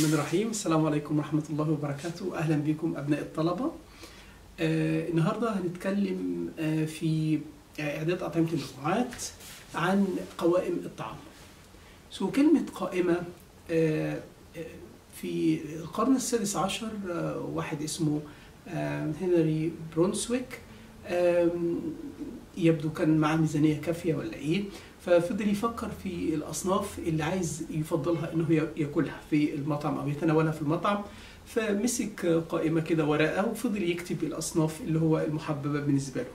الرحمن الرحيم. السلام عليكم ورحمة الله وبركاته. أهلا بكم أبناء الطلبة. آه النهاردة هنتكلم آه في إعداد أطعمة المجموعات عن قوائم الطعام. so كلمة قائمة آه آه، في القرن السادس عشر آه واحد اسمه آه هنري برونسويك يبدو كان معاه ميزانية كافية ولا إيه. ففضل يفكر في الأصناف اللي عايز يفضلها إنه ي- ياكلها في المطعم أو يتناولها في المطعم. فمسك قائمة كده ورقة وفضل يكتب الأصناف اللي هو المحببة بالنسبة له.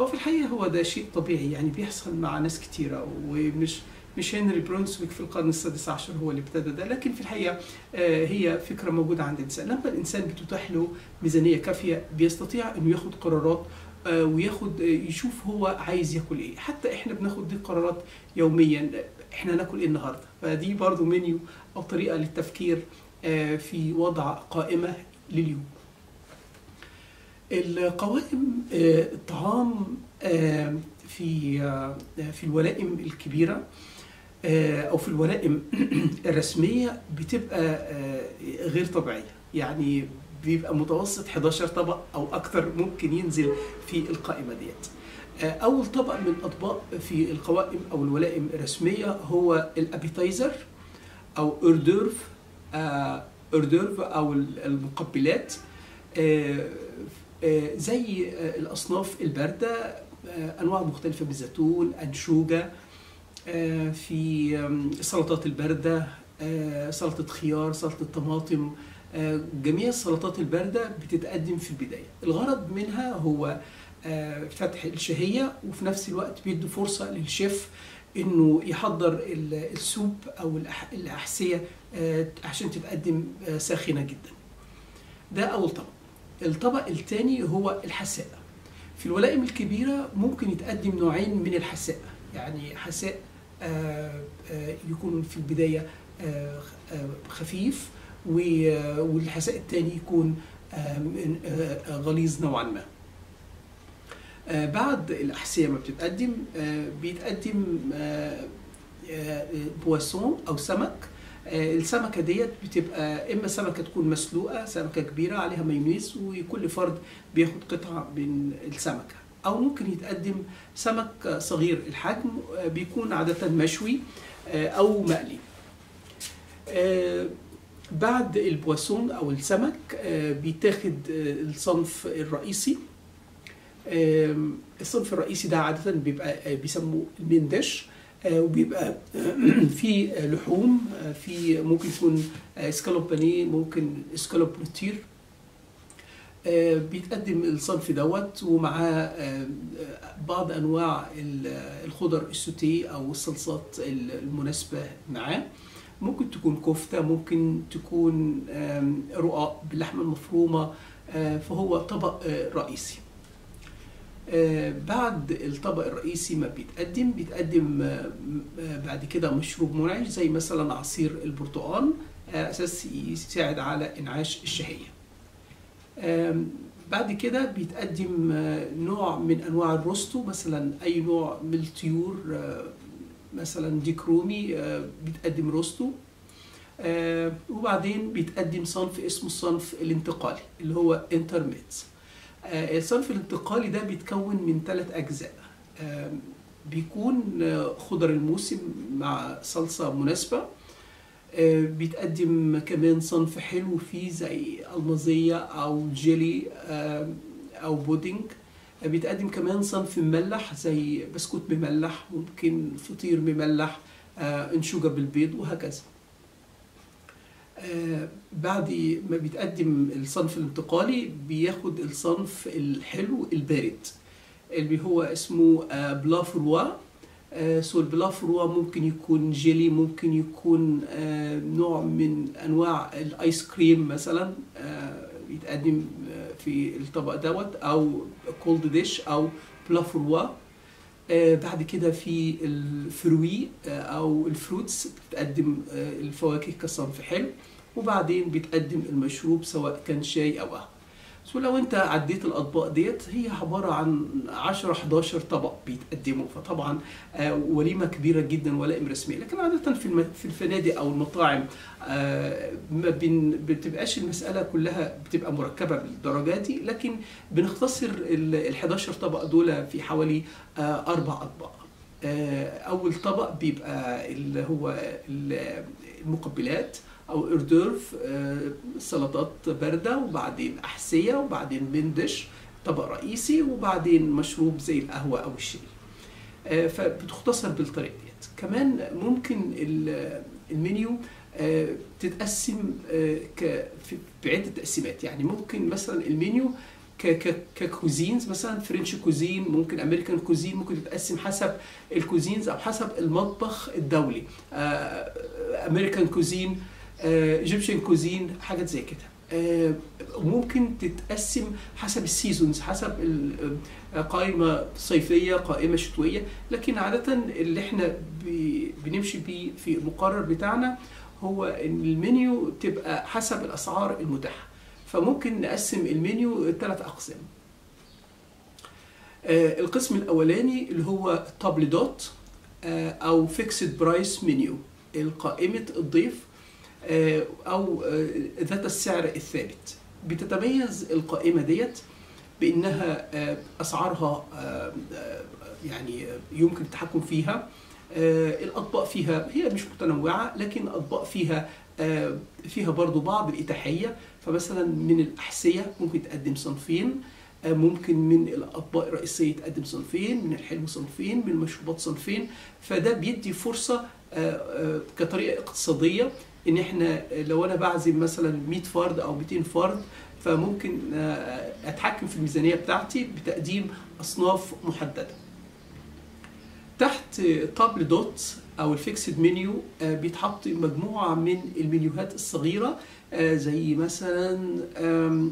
هو في الحقيقة هو ده شيء طبيعي يعني بيحصل مع ناس كتيرة ومش مش هنري برونسويك في القرن السادس عشر هو اللي ابتدى ده لكن في الحقيقة آه، هي فكرة موجودة عند الإنسان. لما الإنسان بتتاح له ميزانية كافية بيستطيع إنه ياخد قرارات وياخد آه، يشوف هو عايز ياكل إيه. حتى إحنا بناخد دي قرارات يوميا آه، إحنا ناكل إيه النهارده؟ فدي برضو منيو أو طريقة للتفكير آه، في وضع قائمة لليوم. القوائم آه، الطعام آه، في آه، في الولائم الكبيرة آه، أو في الولائم الرسمية بتبقى آه، غير طبيعية. يعني بيبقى متوسط 11 طبق أو أكثر ممكن ينزل في القائمه ديت آه، أول طبق من أطباق في القوائم أو الولائم الرسمية هو الأبيتايزر أو أوردورف آه، أوردورف أو المقبلات آه، زي الأصناف الباردة أنواع مختلفة بالزيتون أنشوجة آه، في السلطات الباردة سلطة خيار سلطة طماطم جميع السلطات البارده بتتقدم في البداية. الغرض منها هو آه، فتح الشهية وفي نفس الوقت بيدي فرصة للشيف إنه يحضر ال- السوب أو الأحسية آه، عشان تتقدم آه، ساخنة جدا. ده أول طبق. الطبق الثاني هو الحساء في الولائم الكبيرة ممكن يتقدم نوعين من الحساء يعني حساء آه، آه، يكون في البداية آه، آه، خفيف والحساء الثاني يكون آه، آه، غليظ نوعا ما. آه، بعد الأحسية ما بتتقدم آه، بيتقدم آه، آه، بواسون أو سمك. آه، السمكة ديت بتبقى إما سمكة تكون مسلوقة سمكة كبيرة عليها مايونيز وكل فرد بياخد قطعة من السمكة. أو ممكن يتقدم سمك صغير الحجم آه، بيكون عادة مشوي آه، أو مقلي. آه، بعد البواسون أو السمك آه، بيتاخد آه، الصنف الرئيسي. الصنف الرئيسي ده عادة بيبقى آه، بيسموه المندش. وبيبقى في لحوم في ممكن يكون اسكالوب بانيه ممكن اسكالوب بروتير بيتقدم الصنف دوت ومعاه بعض أنواع ال- الخضر السوتيه أو الصلصات المناسبة معاه. ممكن تكون كفتة ممكن تكون رقاق باللحمة المفرومة آه، فهو طبق رئيسي. بعد الطبق الرئيسي ما بيتقدم بيتقدم بعد كده مشروب منعش زي مثلا عصير البرتقال أساس يساعد على إنعاش الشهية. بعد كده بيتقدم نوع من أنواع الروستو مثلا أي نوع من الطيور مثلا ديك رومي آه، بيتقدم روستو آه، وبعدين بيتقدم صنف اسمه الصنف الانتقالي اللي هو entremets الصنف الانتقالي ده بيتكون من ثلاث أجزاء. آه، بيكون آه، خضر الموسم مع صلصة مناسبة. آه، بيتقدم كمان صنف حلو فيه زي المزية أو جيلي آه، أو بودينج. آه، بيتقدم كمان صنف مملح زي بسكوت مملح ممكن فطير مملح انشوجة بالبيض وهكذا. آه، بعد ما بيتقدم الصنف الانتقالي بياخد الصنف الحلو البارد اللي هو اسمه آه، plat froid آه، so ال plat froid ممكن يكون جيلي ممكن يكون نوع من أنواع الايس كريم مثلا بيتقدم في الطبق دوت أو cold dish أو plat froid آه، بعد كده في ال fruit آه، أو ال fruits بتقدم آه، الفواكه كصنف حلو. وبعدين بيتقدم المشروب سواء كان شاي أو قهوة. سو لو انت عديت الأطباق ديت هي عبارة عن 10 11 طبق بيتقدموا. فطبعا آه، وليمة كبيرة جدا ولائم رسميه لكن عادة في في الفنادق أو المطاعم آه، ما بتبقاش المسألة كلها بتبقى مركبة بالدرجات دي. لكن بنختصر ال 11 طبق دول في حوالي آه، أربع أطباق. أول طبق بيبقى اللي هو ال- المقبلات. أو hors d'oeuvre آه، سلطات باردة وبعدين أحسية وبعدين main dish طبق رئيسي وبعدين مشروب زي القهوة أو الشاي. آه، فبتختصر بالطريقة ديت. كمان ممكن ال- المنيو آه، تتقسم بعدة تقسيمات. يعني ممكن مثلا المنيو ك cuisines مثلا French cuisine ممكن American cuisine ممكن تتقسم حسب ال cuisines أو حسب المطبخ الدولي. American cuisine Egyptian cuisine حاجات زي كده. آه، ممكن تتقسم حسب ال seasons حسب آه، قائمة صيفية قائمة شتوية. لكن عادة اللي إحنا بنمشي بيه في المقرر بتاعنا هو إن المنيو تبقى حسب الأسعار المتاحة. فممكن نقسم المنيو ثلاث أقسام. آه، القسم الأولاني اللي هو table d'hôte آه، أو fixed price menu قائمة الضيف آه، أو آه، ذات السعر الثابت. بتتميز القائمة ديت بإنها آه، أسعارها آه، آه، يعني آه، يمكن التحكم فيها. آه، الأطباق فيها هي مش متنوعة لكن الأطباق فيها آه، فيها برضو بعض الإتاحية. فمثلا من الأحسية ممكن تقدم صنفين آه، ممكن من الأطباق الرئيسية تقدم صنفين من الحلو صنفين من المشروبات صنفين. فده بيدي فرصة آه، آه، كطريقة اقتصادية إن إحنا لو أنا بعزم مثلا 100 فرد أو 200 فرد فممكن آه، أتحكم في الميزانية بتاعتي بتقديم أصناف محددة. تحت table d'hôte أو ال fixed menu آه، بيتحط مجموعة من المنيوهات الصغيرة آه، زي مثلا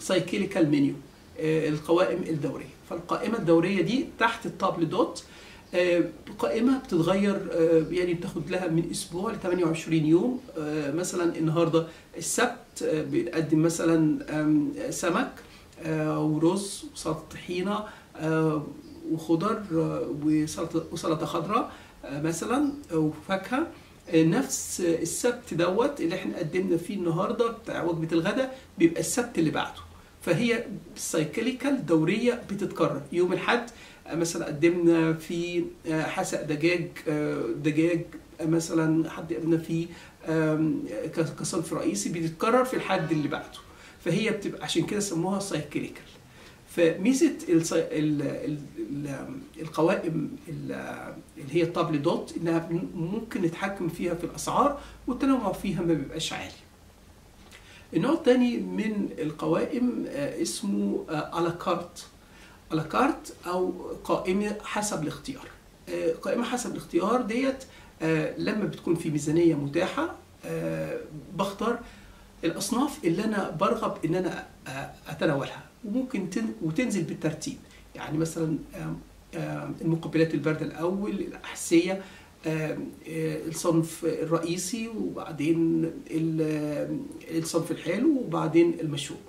cyclical menu القوائم الدورية. فالقائمة الدورية دي تحت ال table d'hôte قائمة بتتغير آه، يعني بتاخد لها من أسبوع ل 28 يوم. آه، مثلا النهارده السبت آه، بنقدم مثلا سمك آه، ورز وسلطة طحينة آه، وخضر آه، وسلطة خضراء آه، مثلا وفاكهة. آه، نفس السبت دوت اللي إحنا قدمنا فيه النهارده بتاع وجبة الغداء بيبقى السبت اللي بعده. فهي cyclical دورية بتتكرر. يوم الأحد آه، مثلا قدمنا في آه، حسق دجاج آه، دجاج آه، مثلا قدمنا فيه كصنف رئيسي بيتكرر في الحد اللي بعده فهي بتبقى عشان كده سموها cyclical فميزة. القوائم ال... اللي هي ال table d'hôte إنها ممكن نتحكم فيها في الأسعار والتنوع فيها ما بيبقاش عالي. النوع الثاني من القوائم اسمه à la كارت على كارت أو قائمة حسب الاختيار. آه، قائمة حسب الاختيار ديت آه، لما بتكون في ميزانية متاحة آه، بختار الأصناف اللي أنا برغب إن أنا أتناولها وممكن تن وتنزل بالترتيب يعني مثلا المقبلات البارده الأول الاحسيه الصنف الرئيسي وبعدين ال- الصنف الحلو وبعدين المشروب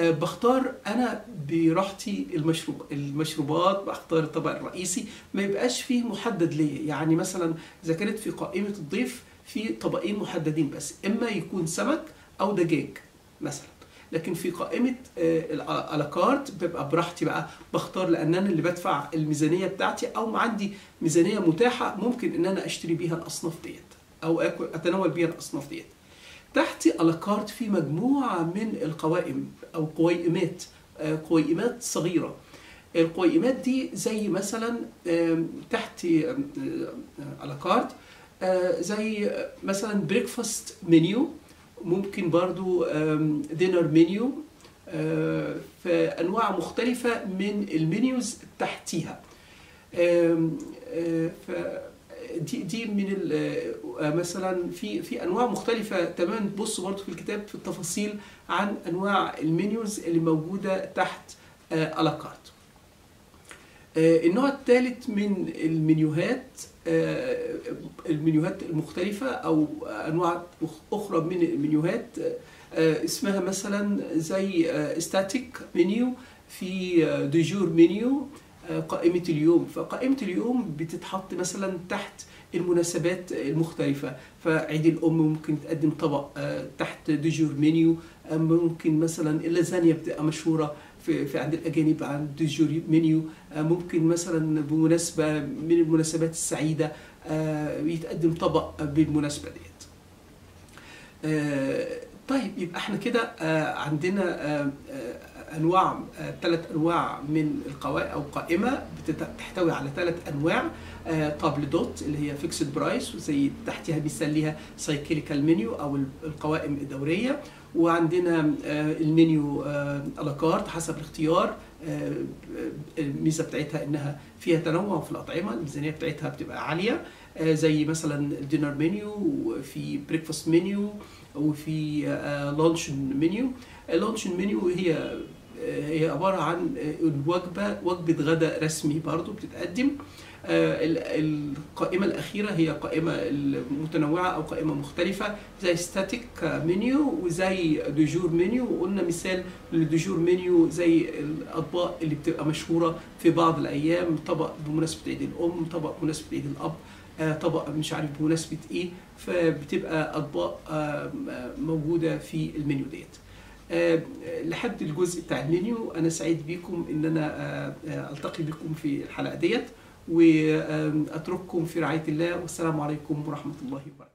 بختار أنا براحتي المشروب المشروبات بختار الطبق الرئيسي ما يبقاش فيه محدد ليا. يعني مثلا إذا كانت في قائمة الضيف في طبقين محددين بس إما يكون سمك أو دجاج مثلا. لكن في قائمة الاكارت ببقى براحتي بقى بختار لأن أنا اللي بدفع الميزانية بتاعتي أو عندي ميزانية متاحة ممكن إن أنا أشتري بيها الأصناف ديت أو أتناول بيها الأصناف ديت. تحت الاكارت في مجموعة من القوائم أو قويمات آه، قويمات صغيرة. القويمات دي زي مثلا تحت آم، آه، زي مثلا بريكفاست منيو ممكن برضو دينر منيو فأنواع مختلفة من المنيوز تحتيها. آه، دي دي من آه، مثلا في في أنواع مختلفة تماما. بص برضو في الكتاب في التفاصيل عن أنواع ال menus اللي موجودة تحت à la carte. النوع الثالث من المنيوهات آه، المنيوهات المختلفة أو أنواع أخرى من المنيوهات آه، اسمها مثلا زي static menu في آه، du jour menu آه، قائمة اليوم. فقائمة اليوم بتتحط مثلا تحت المناسبات المختلفة. فعيد الأم ممكن تقدم طبق آه، تحت du jour menu آه، ممكن مثلا اللازانيا بتبقى مشهورة في, عند الأجانب عند du jour menu آه، ممكن مثلا بمناسبة من المناسبات السعيدة يتقدم طبق بالمناسبة ديت. طيب يبقى إحنا كده عندنا أنواع ثلاث أنواع من القوائم أو قائمة بتحتوي على ثلاث أنواع table d'hôte اللي هي fixed price وزي تحتها بيسليها cyclical menu أو ال- القوائم الدورية وعندنا آه، ال menu à la carte حسب الاختيار آه، الميزة بتاعتها إنها فيها تنوع في الأطعمة الميزانية بتاعتها بتبقى عالية آه، زي مثلا ال dinner menu وفي breakfast menu وفي luncheon menu ال luncheon menu هي آه، هي عبارة عن آه، الوجبة وجبة غداء رسمي برضو بتتقدم. آه، ال- القائمة الأخيرة هي قائمة المتنوعة أو قائمة مختلفة زي static menu وزي du jour menu وقلنا مثال لل du jour menu زي الأطباق اللي بتبقى مشهورة في بعض الأيام طبق بمناسبة عيد الأم طبق بمناسبة عيد الأب آه، طبق مش عارف بمناسبة إيه فبتبقى أطباق آه، موجودة في المنيو ديت. آه، لحد الجزء بتاع المنيو أنا سعيد بيكم إن أنا آه، آه، ألتقي بكم في الحلقة ديت وأترككم في رعاية الله والسلام عليكم ورحمة الله وبركاته.